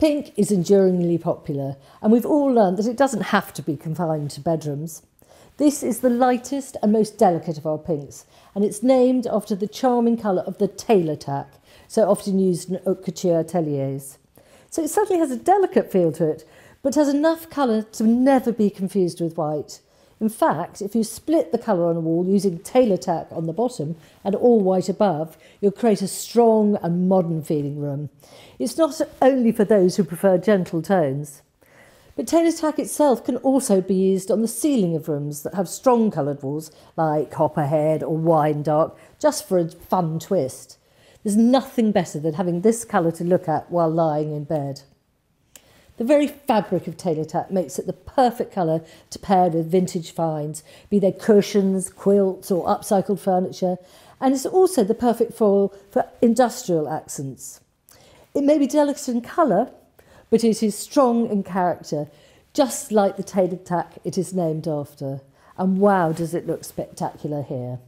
Pink is enduringly popular, and we've all learned that it doesn't have to be confined to bedrooms. This is the lightest and most delicate of our pinks, and it's named after the charming colour of the tailor tack, so often used in haute couture ateliers. So it certainly has a delicate feel to it, but has enough colour to never be confused with white. In fact, if you split the colour on a wall using tailor tack on the bottom and all white above, you'll create a strong and modern feeling room. It's not only for those who prefer gentle tones. But tailor tack itself can also be used on the ceiling of rooms that have strong coloured walls like copperhead or wine dark, just for a fun twist. There's nothing better than having this colour to look at while lying in bed. The very fabric of tailor tack makes it the perfect colour to pair with vintage finds, be they cushions, quilts or upcycled furniture, and it's also the perfect foil for industrial accents. It may be delicate in colour, but it is strong in character, just like the tailor tack it is named after. And wow, does it look spectacular here.